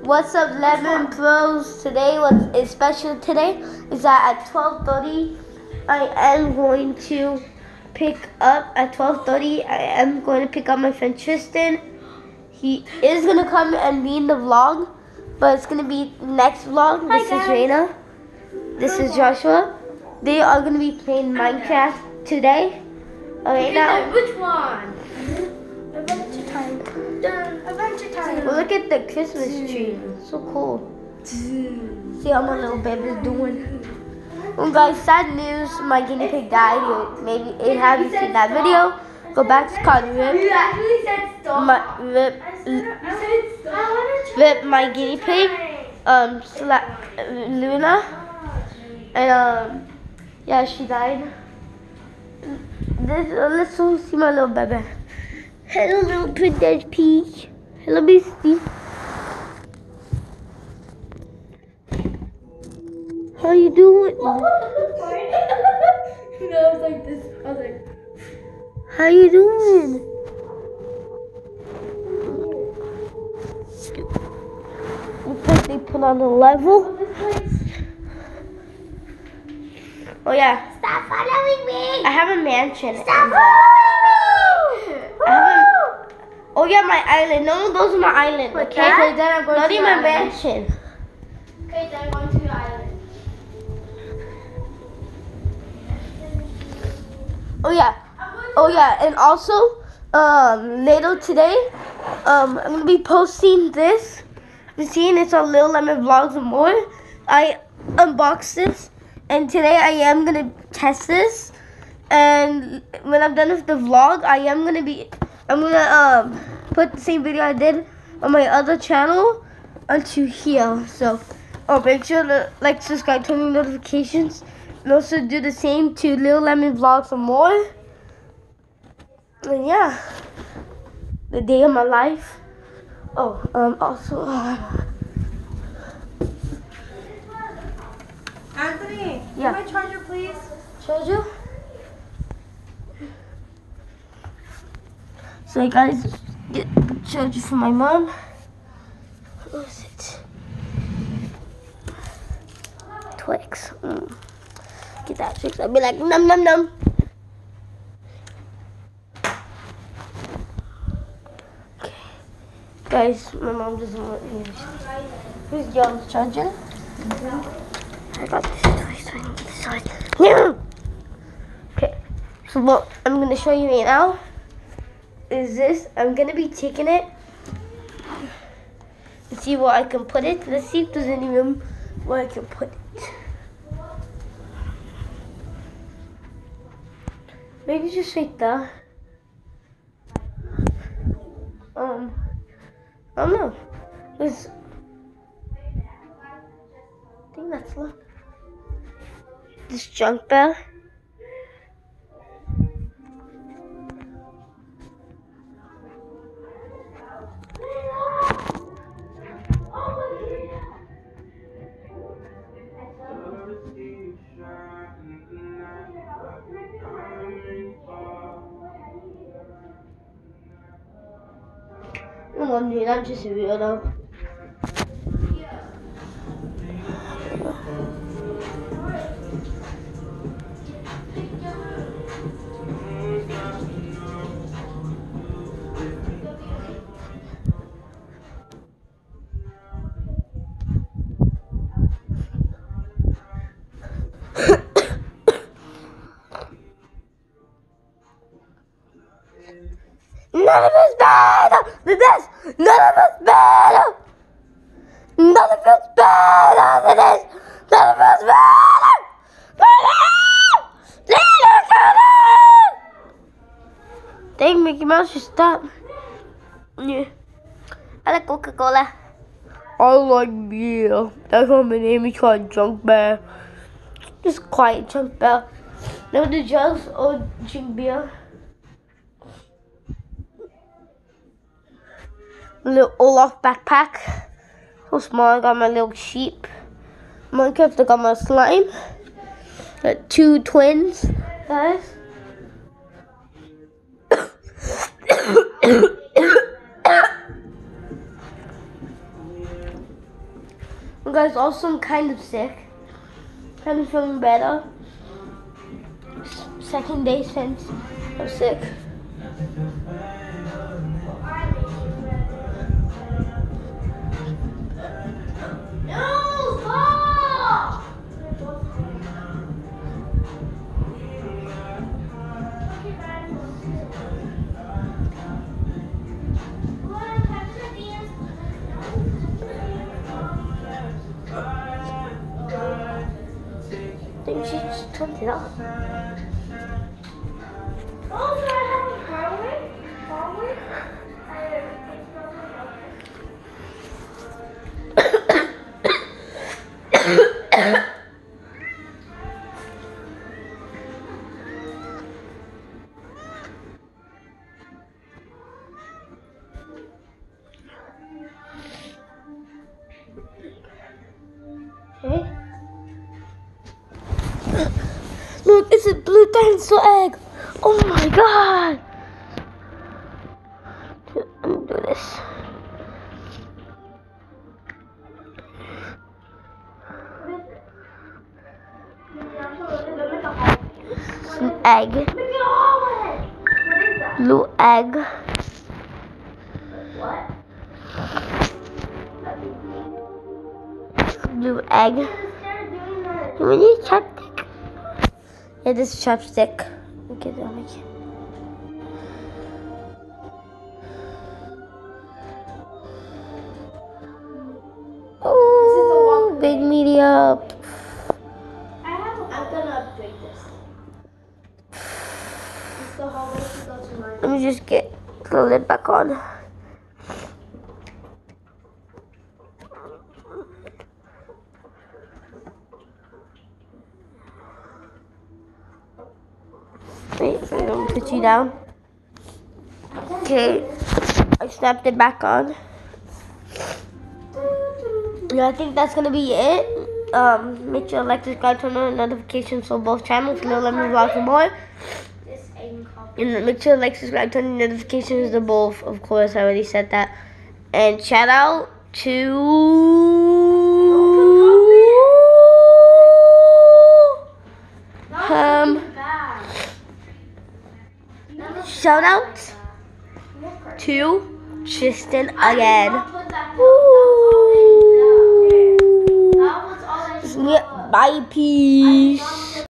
What's up, Lemon Bros? Today, what is special today is that at 12:30, I am going to pick up at 12:30. I am going to pick up my friend Tristan. He is gonna come and be in the vlog, but it's gonna be next vlog. Hi, this guys. is Raina. This is Joshua. They are gonna be playing Minecraft today. Okay, now Which one? Look at the Christmas tree. So cool. See how my little baby's doing. Well, guys, sad news. My guinea pig died. Maybe if you haven't seen that video, go back to called Rip. You actually said stop. My Rip, said stop. Rip, my guinea pig. Um, sla- Luna, and um, yeah, she died. This, uh, let's see my little baby. Hello, little princess peach. Hello, Misty. How you doing? no, I was like this. I was like, How you doing? Looks like they put on a level. Oh, oh yeah, Stop following me. I have a mansion. Stop following me. I haven't- Oh yeah, my island. No one goes to my island, Like okay? that? Okay, then I'm going Not to in my island. mansion. Okay, then I'm going to your island. Oh yeah. Oh yeah, and also, um, later today, um, I'm gonna be posting this. You seen it's on Little Lemon Vlogs and more. I unboxed this, and today I am gonna test this. And when I'm done with the vlog, I am gonna be, I'm gonna um put the same video I did on my other channel onto here. So, oh, make sure to like, subscribe, turn on notifications, and also do the same to Little Lemon Vlogs and more. And yeah, the day of my life. Oh, um, also, Anthony, Yeah. my charger, please. showed So, guys, get you for my mom. What is it? Twix. Mm. Get that Twix. I'll be like, num num num. Okay. Guys, my mom doesn't want me to. Who's y'all's charger? I got this toy, so I need! Okay, so what I'm gonna show you right now is this. I'm gonna be taking it and see where I can put it. Let's see if there's any room where I can put it. Maybe just right there. Um, I don't know. There's, I think that's. This junk bell. I'm wondering, I'm None of us better than this. None of us better. None of us better than this. None of us better. Dang, Mickey Mouse, just stop. Yeah. I like Coca-Cola. I like beer. That's why my name is called Junk Bear. Just quiet Junk Bear. No do drugs or drink beer. Little Olaf backpack. So small, I got my little sheep. Minecraft, I got my slime. Got two twins, guys. Guys, also I'm kind of sick. Kind of feeling better. Second day since I'm sick. Just turned blue egg. Oh my god. I'm do this. An egg. Blue egg. Blue egg. Instead of doing that. We need chopstick. Yeah, this is chopstick. Okay, then we big media. I have I'm gonna upgrade this. It's the hallway to go to mine. Let me just get the lid back on. Wait, I'm gonna put you down. Okay, I snapped it back on. Yeah, I think that's gonna be it. Um, make sure to like, subscribe, turn on notifications for both channels. No lemon vlogs and more. And make sure to like, subscribe, turn on notifications to both. Of course, I already said that. And shout out to um shout out to Tristan again. Yeah, bye, peace.